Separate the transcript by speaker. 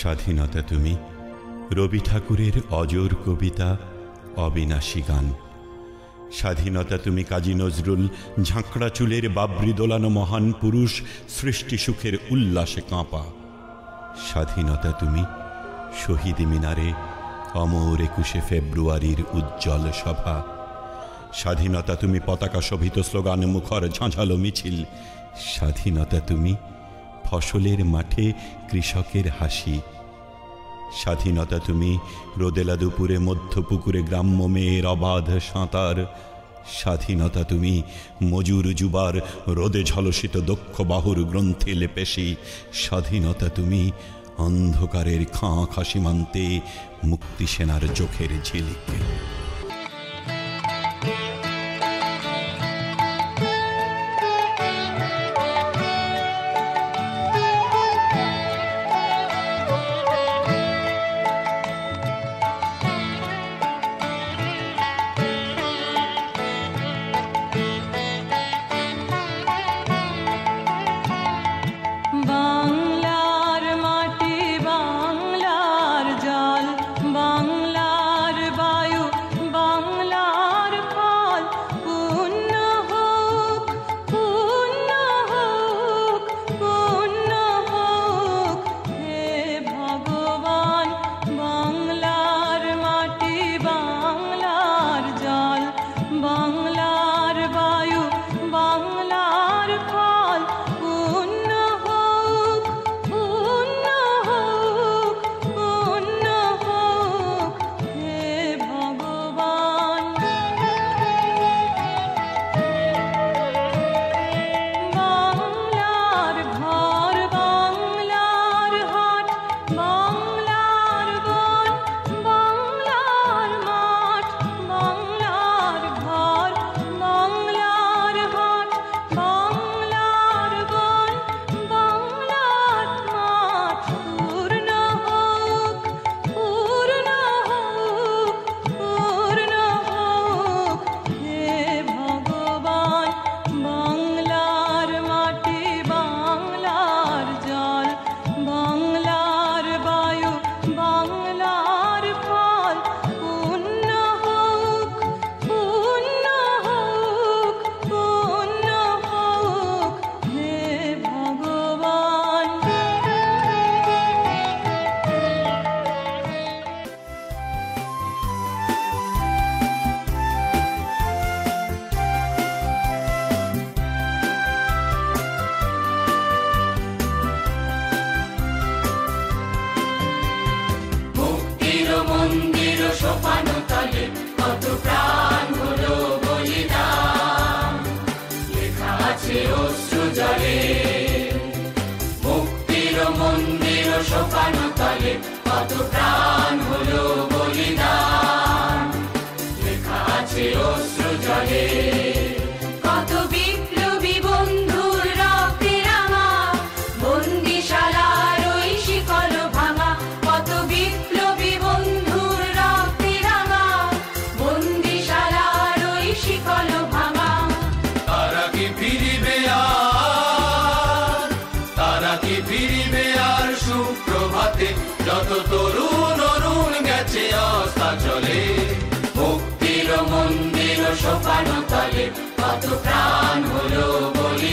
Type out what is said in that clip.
Speaker 1: স্বাধীনতা তুমি। রবি ঠাকুরের অজর কবিতা, অবিনাশী গান। স্বাধীনতা তুমি কাজী নজরুল, ঝাঁকড়া চুলের বাবরি দোলানো মহান পুরুষ, সৃষ্টি সুখের উল্লাসে কাঁপা। স্বাধীনতা তুমি শহীদ মিনারে, অমর একুশে ফেব্রুয়ারির উজ্জ্বল সভা। স্বাধীনতা তুমি পতাকা শোভিত স্লোগান মুখর ঝাঁঝালো মিছিল। স্বাধীনতা তুমি ফসলের মাঠে কৃষকের হাসি। স্বাধীনতা তুমি রোদেলা দুপুরে মধ্যপুকুরে, গ্রাম্য মেয়ের অবাধ সাঁতার। স্বাধীনতা তুমি মজুর যুবার, রোদে ঝলসিত দক্ষ বাহুর গ্রন্থে লেপেশি। স্বাধীনতা তুমি অন্ধকারের খাঁ খাসিমান্তে মুক্তি সেনার চোখের ঝিলিকে।
Speaker 2: সোপানো তলে কত প্রাণ হলো বলিদান লেখা আছে অশ্রু জলে। মুক্তির মন্দির সোপানো তলে কত প্রাণ হলো বলিদান লেখা আছে অশ্রু জলে।
Speaker 3: সুপ্রভাতে যত তরুণ অরুণ গেছে অস্তাচলে ভক্তির মন্দির সোপানো তলে কত
Speaker 2: প্রাণ হলো বলি